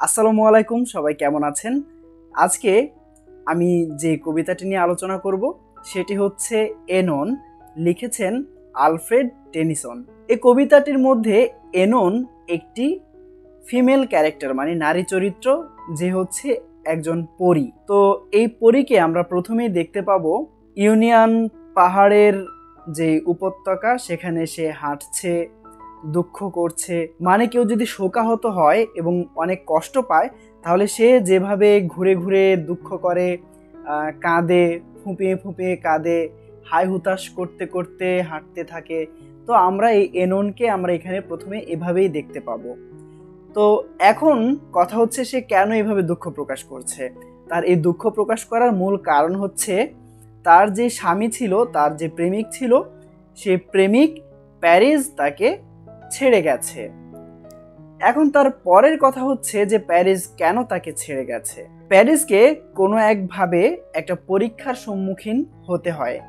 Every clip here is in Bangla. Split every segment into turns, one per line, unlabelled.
আসসালামু আলাইকুম, সবাই কেমন আছেন? আজকে আমি যে কবিতাটি নিয়ে আলোচনা করব, সেটি হচ্ছে এনন, লিখেছেন আলফ্রেড টেনিসন। এই কবিতাটির মধ্যে এনন একটি ফিমেল ক্যারেক্টার মানে নারী চরিত্র, যে হচ্ছে একজন পরী। তো এই পরীকে আমরা প্রথমেই দেখতে পাবো, ইউনিয়ন পাহাড়ের যে উপত্যকা, সেখানে সে হাঁটছে দুঃখ করছে। মানে কেউ যদি শোকাহত হয় এবং অনেক কষ্ট পায়, তাহলে সে যেভাবে ঘুরে ঘুরে দুঃখ করে কাঁদে, ফুঁপিয়ে ফুঁপিয়ে কাঁদে, হাই হুতাশ করতে করতে হাঁটতে থাকে, তো আমরা এই এননকে আমরা এখানে প্রথমে এভাবেই দেখতে পাবো। তো এখন কথা হচ্ছে সে কেন এভাবে দুঃখ প্রকাশ করছে? তার এই দুঃখ প্রকাশ করার মূল কারণ হচ্ছে, তার যে স্বামী ছিল, তার যে প্রেমিক ছিল, সে প্রেমিক প্যারিস তাকে ছেড়ে গেছে। এখন তার পরের কথা হচ্ছে যে প্যারিস কেন তাকে ছেড়ে গেছে? প্যারিসকে কোনো একভাবে একটা পরীক্ষার সম্মুখীন হতে হয়।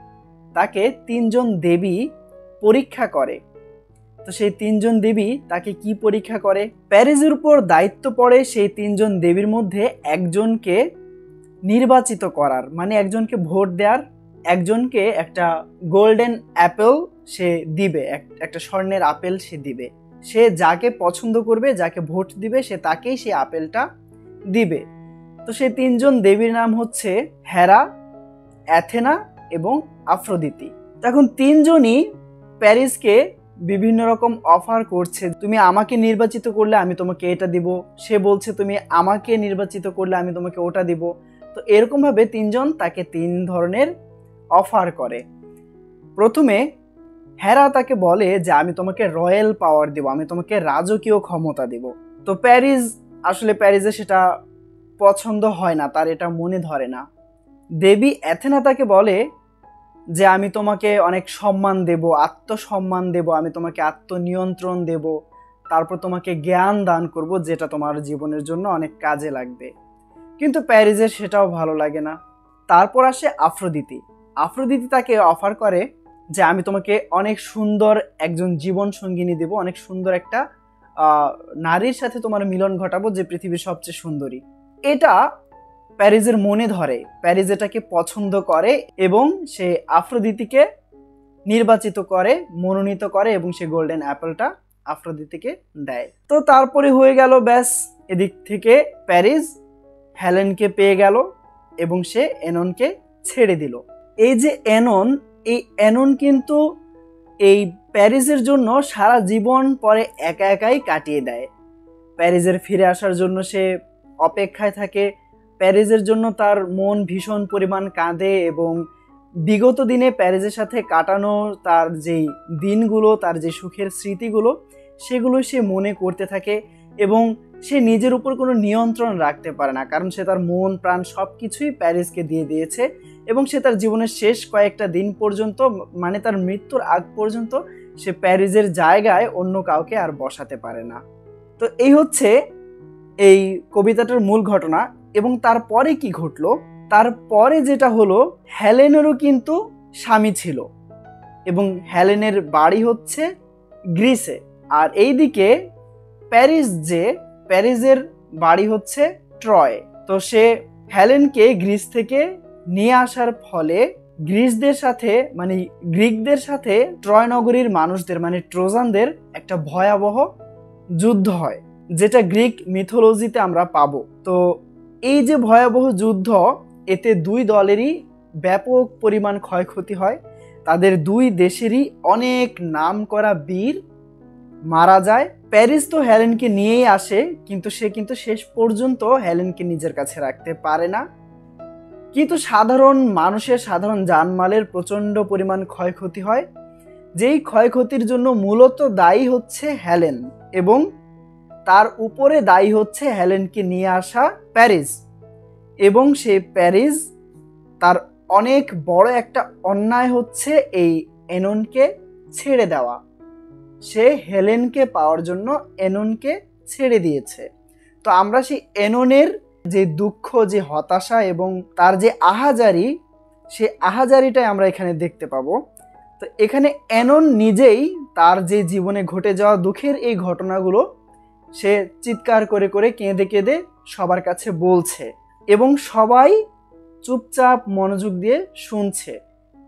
তাকে তিনজন দেবী পরীক্ষা করে। তো সেই তিনজন দেবী তাকে কি পরীক্ষা করে? প্যারিসের উপর দায়িত্ব পড়ে সেই তিনজন দেবীর মধ্যে একজনকে নির্বাচিত করার। মানে একজনকে ভোট দেওয়ার, একজনকে একটা গোল্ডেন অ্যাপেল সে দিবে, এক- একটা স্বর্ণের আপেল সে দিবে। সে যাকে পছন্দ করবে, যাকে ভোট দিবে, সে তাকেই সেই আপেলটা দিবে। তো সেই তিনজন দেবীর নাম হচ্ছে হেরা, অ্যাথেনা এবং আফ্রোদিতি। এখন তিনজনই প্যারিসকে বিভিন্ন রকম অফার করছে। তুমি আমাকে নির্বাচিত করলে আমি তোমাকে এটা দিব, সে বলছে তুমি আমাকে নির্বাচিত করলে আমি তোমাকে ওটা দিব। তো এরকমভাবে তিনজন তাকে তিন ধরনের অফার করে। প্রথমে হেরা তাকে বলে যে, আমি তোমাকে রয়্যাল পাওয়ার দেব, আমি তোমাকে রাজকীয় ক্ষমতা দেব। তো প্যারিস, আসলে প্যারিসে সেটা পছন্দ হয় না, তার এটা মনে ধরে না। দেবী অ্যাথেনা তাকে বলে যে, আমি তোমাকে অনেক সম্মান দেব, আত্মসম্মান দেব, আমি তোমাকে আত্মনিয়ন্ত্রণ দেব, তারপর তোমাকে জ্ঞান দান করব, যেটা তোমার জীবনের জন্য অনেক কাজে লাগবে। কিন্তু প্যারিসের সেটাও ভালো লাগে না। তারপর আসে আফ্রোদিতি। আফ্রোদিতি তাকে অফার করে যে আমি তোমাকে অনেক সুন্দর একজন জীবন সঙ্গিনী দেব, অনেক সুন্দর একটা নারীর সাথে তোমার মিলন ঘটাবো যে পৃথিবীর সবচেয়ে সুন্দরী। এটা প্যারিসের মনে ধরে, প্যারিস এটাকে পছন্দ করে এবং সে আফ্রোদিতিকে নির্বাচিত করে, মনোনীত করে এবং সে গোল্ডেন অ্যাপেলটা আফ্রোদিতিকে দেয়। তো তারপরে হয়ে গেল ব্যাস, এদিক থেকে প্যারিস হ্যালেনকে পেয়ে গেল এবং সে এননকে ছেড়ে দিল। এই যে এনন এই অ্যানন কিন্তু এই প্যারিসের জন্য সারা জীবন পরে একা একাই কাটিয়ে দেয়। প্যারিসের ফিরে আসার জন্য সে অপেক্ষায় থাকে। প্যারিসের জন্য তার মন ভীষণ পরিমাণ কাঁদে এবং বিগত দিনে প্যারিসের সাথে কাটানো তার যেই দিনগুলো, তার যে সুখের স্মৃতিগুলো, সেগুলো সে মনে করতে থাকে এবং সে নিজের উপর কোনো নিয়ন্ত্রণ রাখতে পারে না। কারণ সে তার মন, প্রাণ সব কিছুই প্যারিসকে দিয়ে দিয়েছে। এবং সে তার জীবনের শেষ কয়েকটা দিন পর্যন্ত মানে তার মৃত্যুর আগ পর্যন্ত, সে প্যারিসের জায়গায় অন্য কাউকে আর বসাতে পারে না। তো এই হচ্ছে এই কবিতাটার মূল ঘটনা এবং তারপরে কি ঘটলো? তারপরে যেটা হলো হ্যালেনেরও কিন্তু স্বামী ছিল এবং হ্যালেনের বাড়ি হচ্ছে গ্রিসে। আর এইদিকে প্যারিস যে, প্যারিসের বাড়ি হচ্ছে ট্রয়। তো সে হ্যালেনকে গ্রিস থেকে নিয়ে আসার ফলে গ্রিসদের সাথে মানে গ্রিকদের সাথে ট্রয় নগরীর মানুষদের মানে ট্রোজানদের একটা ভয়াবহ যুদ্ধ হয়, যেটা গ্রিক মিথোলজিতে আমরা পাব। তো এই যে ভয়াবহ যুদ্ধ, এতে দুই দলেরই ব্যাপক পরিমাণ ক্ষয়ক্ষতি হয়। তাদের দুই দেশেরই অনেক নামকরা বীর মারা যায়। প্যারিস তো হ্যালেনকে নিয়েই আসে, কিন্তু সে কিন্তু শেষ পর্যন্ত হ্যালেনকে নিজের কাছে রাখতে পারে না। কিন্তু সাধারণ মানুষের সাধারণ জানমালের প্রচণ্ড পরিমাণ ক্ষয়ক্ষতি হয়, যেই ক্ষয়ক্ষতির জন্য মূলত দায়ী হচ্ছে হ্যালেন এবং তার উপরে দায়ী হচ্ছে হ্যালেনকে নিয়ে আসা প্যারিস এবং সে প্যারিস তার অনেক বড় একটা অন্যায় হচ্ছে এই এননকে ছেড়ে দেওয়া। সে হেলেনকে পাওয়ার জন্য এননকে ছেড়ে দিয়েছে। তো আমরা সেই এননের যে দুঃখ, যে হতাশা এবং তার যে আহাজারি, সে আহাজারিটাই আমরা এখানে দেখতে পাবো। তো এখানে অ্যানন নিজেই তার যে জীবনে ঘটে যাওয়া দুঃখের এই ঘটনাগুলো, সে চিৎকার করে করে কেঁদে কেঁদে সবার কাছে বলছে এবং সবাই চুপচাপ মনোযোগ দিয়ে শুনছে।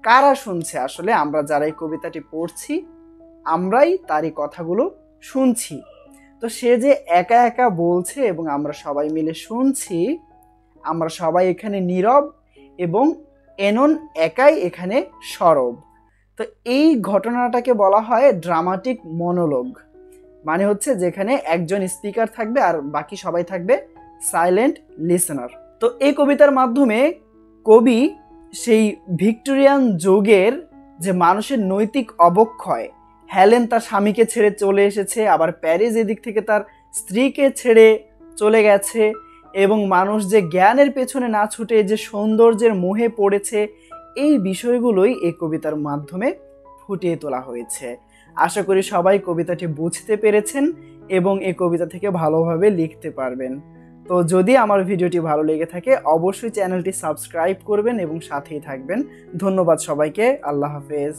কারা শুনছে আসলে? আমরা যারা এই কবিতাটি পড়ছি, আমরাই তারই কথাগুলো শুনছি। তো সে যে একা একা বলছে এবং আমরা সবাই মিলে শুনছি, আমরা সবাই এখানে নীরব এবং এনন একাই এখানে সরব। তো এই ঘটনাটাকে বলা হয় ড্রামাটিক মনোলগ মানে হচ্ছে যেখানে একজন স্পিকার থাকবে আর বাকি সবাই থাকবে সাইলেন্ট লিসেনার তো এই কবিতার মাধ্যমে কবি সেই ভিক্টোরিয়ান যুগের যে মানুষের নৈতিক অবক্ষয় হেলেন তার স্বামীকে ছেড়ে চলে এসেছে, আবার প্যারিস এদিক থেকে তার স্ত্রীকে ছেড়ে চলে গেছে এবং মানুষ যে জ্ঞানের পেছনে না ছুটে, যে সৌন্দর্যের মোহে পড়েছে, এই বিষয়গুলোই এই কবিতার মাধ্যমে ফুটিয়ে তোলা হয়েছে। আশা করি সবাই কবিতাটি বুঝতে পেরেছেন এবং এই কবিতা থেকে ভালোভাবে লিখতে পারবেন। তো যদি আমার ভিডিওটি ভালো লেগে থাকে, অবশ্যই চ্যানেলটি সাবস্ক্রাইব করবেন এবং সাথেই থাকবেন। ধন্যবাদ সবাইকে, আল্লাহ হাফেজ।